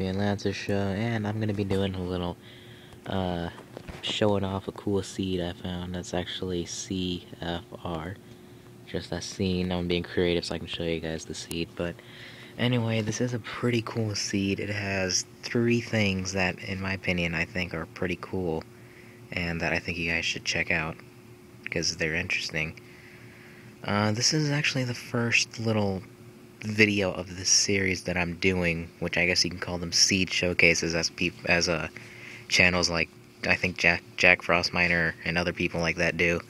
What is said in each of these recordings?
and Lancer show, and I'm gonna be doing a little uh, showing off a cool seed I found. That's actually CFR. Just that scene. I'm being creative so I can show you guys the seed. But anyway, this is a pretty cool seed. It has three things that, in my opinion, I think are pretty cool, and that I think you guys should check out because they're interesting. Uh, this is actually the first little video of this series that I'm doing, which I guess you can call them seed showcases, as as uh, channels like I think Jack Jack Frostminer and other people like that do.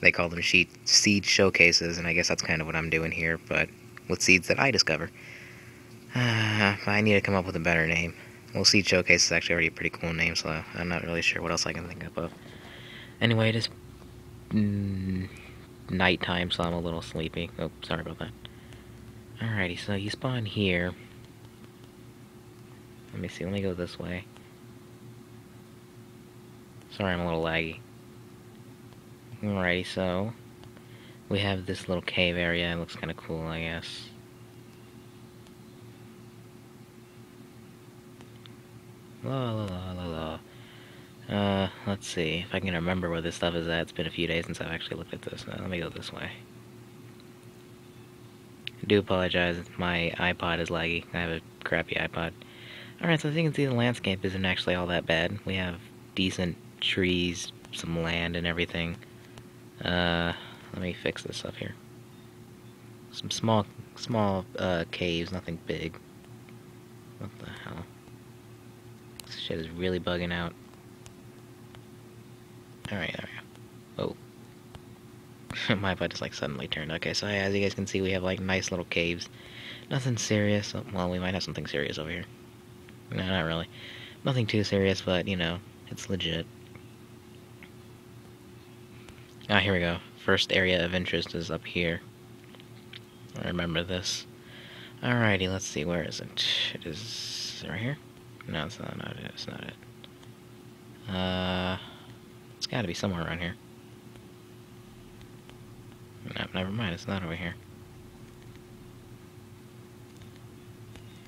They call them sheet, seed showcases, and I guess that's kind of what I'm doing here, but with seeds that I discover. Uh, I need to come up with a better name. Well, seed showcase is actually already a pretty cool name, so I'm not really sure what else I can think of. Anyway, it is mm, nighttime, so I'm a little sleepy. Oh, sorry about that. Alrighty, so you spawn here. Let me see, let me go this way. Sorry, I'm a little laggy. Alrighty, so we have this little cave area. It looks kind of cool, I guess. La la la la la. Uh, let's see if I can remember where this stuff is at. It's been a few days since I've actually looked at this. Uh, let me go this way. Do apologize, my iPod is laggy. I have a crappy iPod. Alright, so as you can see, the landscape isn't actually all that bad. We have decent trees, some land, and everything. Uh, let me fix this up here. Some small, small, uh, caves, nothing big. What the hell? This shit is really bugging out. Alright, there we go. Oh. My butt just like suddenly turned. Okay, so as you guys can see, we have like nice little caves. Nothing serious. Well, we might have something serious over here. No, not really. Nothing too serious, but, you know, it's legit. Ah, here we go. First area of interest is up here. I remember this. Alrighty, let's see, where is it? It is right here? No, it's not, not it. It's not it. Uh, it's gotta be somewhere around here. Never mind, it's not over here.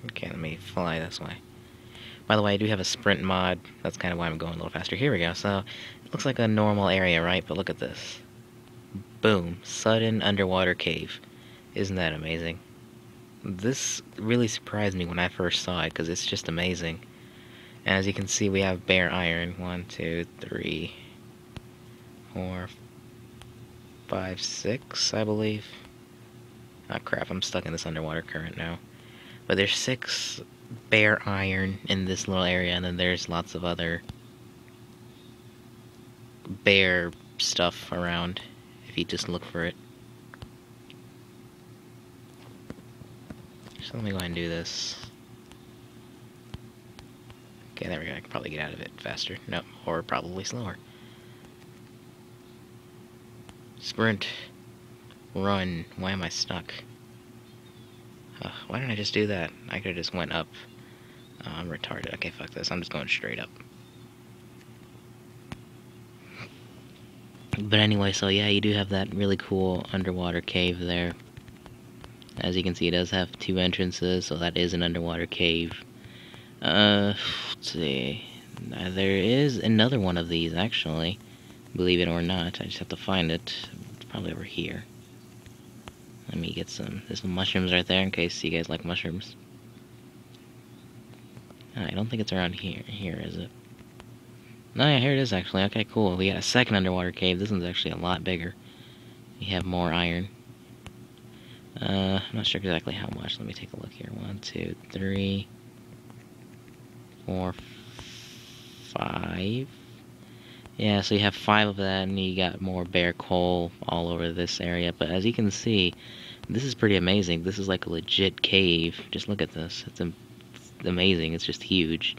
Okay, let me fly this way. By the way, I do have a sprint mod. That's kind of why I'm going a little faster. Here we go. So, it looks like a normal area, right? But look at this. Boom. Sudden underwater cave. Isn't that amazing? This really surprised me when I first saw it, because it's just amazing. And as you can see, we have bare iron. One, two, three, four, five, six, I believe. Oh crap, I'm stuck in this underwater current now. But there's six bare iron in this little area, and then there's lots of other bare stuff around if you just look for it. So let me go ahead and do this. Okay, there we go. I can probably get out of it faster. No, or probably slower. Sprint. Run. Why am I stuck? Why didn't I just do that? I could have just went up. Uh, I'm retarded. Okay, fuck this. I'm just going straight up. But anyway, so yeah, you do have that really cool underwater cave there. As you can see, it does have two entrances, so that is an underwater cave. Uh, let's see. There is another one of these, actually. Believe it or not. I just have to find it. It's probably over here. Let me get some. There's some mushrooms right there in case you guys like mushrooms. I don't think it's around here. Here, is it? No, yeah, here it is actually. Okay, cool. We got a second underwater cave. This one's actually a lot bigger. We have more iron. Uh, I'm not sure exactly how much. Let me take a look here. One, two, three, four, five. Yeah, so you have five of that, and you got more bare coal all over this area. But as you can see, this is pretty amazing. This is like a legit cave. Just look at this. It's amazing. It's just huge.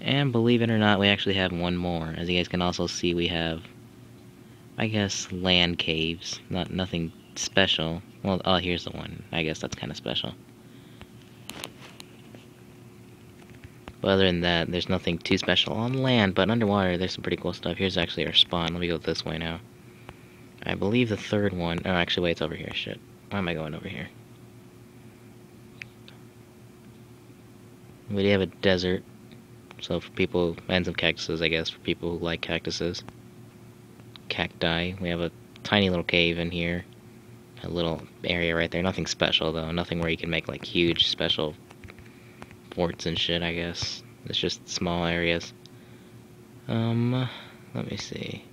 And believe it or not, we actually have one more. As you guys can also see, we have, I guess, land caves. Not nothing special. Well, oh, here's the one. I guess that's kind of special. But other than that, there's nothing too special on land, but underwater, there's some pretty cool stuff. Here's actually our spawn. Let me go this way now. I believe the third one... Oh, actually, wait, it's over here. Shit. Why am I going over here? We do have a desert. So for people, and some cactuses, I guess, for people who like cactuses. Cacti. We have a tiny little cave in here. A little area right there. Nothing special, though. Nothing where you can make, like, huge special forts and shit, I guess. It's just small areas. Um, let me see.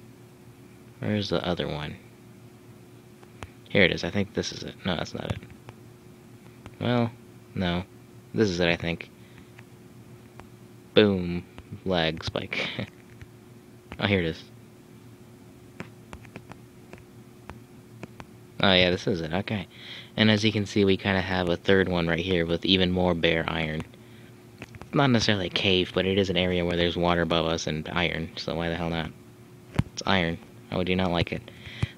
Where's the other one? Here it is. I think this is it. No, that's not it. Well, no. This is it, I think. Boom. Lag spike. oh, here it is. Oh, yeah, this is it. Okay. And as you can see, we kind of have a third one right here with even more bare iron. Not necessarily a cave, but it is an area where there's water above us and iron, so why the hell not? It's iron. How would you not like it?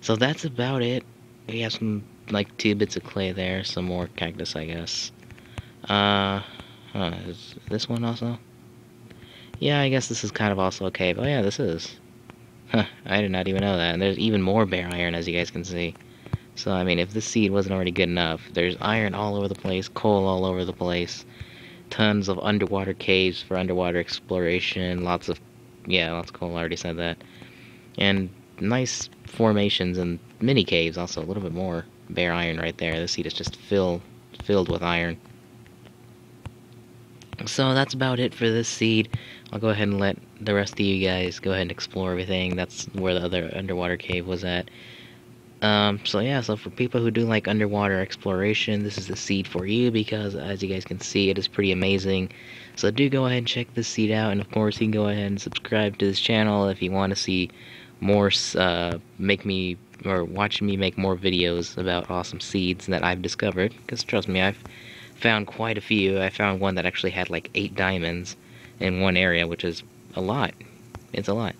So that's about it. We have some, like, two bits of clay there, some more cactus, I guess. Uh, huh, is this one also? Yeah, I guess this is kind of also a cave. Oh yeah, this is. Huh, I did not even know that. And there's even more bare iron, as you guys can see. So, I mean, if this seed wasn't already good enough, there's iron all over the place, coal all over the place, tons of underwater caves for underwater exploration, lots of, yeah, lots of I already said that. And nice formations and mini caves also, a little bit more bare iron right there. This seed is just filled, filled with iron. So that's about it for this seed. I'll go ahead and let the rest of you guys go ahead and explore everything. That's where the other underwater cave was at. Um, so yeah, so for people who do like underwater exploration, this is the seed for you because as you guys can see, it is pretty amazing. So do go ahead and check this seed out, and of course you can go ahead and subscribe to this channel if you want to see more, uh, make me, or watch me make more videos about awesome seeds that I've discovered, because trust me, I've found quite a few. I found one that actually had like eight diamonds in one area, which is a lot. It's a lot.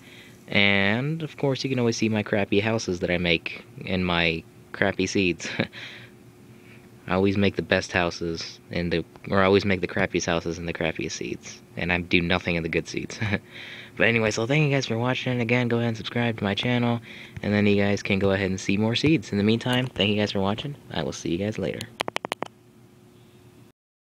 And, of course, you can always see my crappy houses that I make and my crappy seeds. I always make the best houses and the, or I always make the crappiest houses and the crappiest seeds. And I do nothing in the good seeds. but anyway, so thank you guys for watching. And again, go ahead and subscribe to my channel. And then you guys can go ahead and see more seeds. In the meantime, thank you guys for watching. I will see you guys later.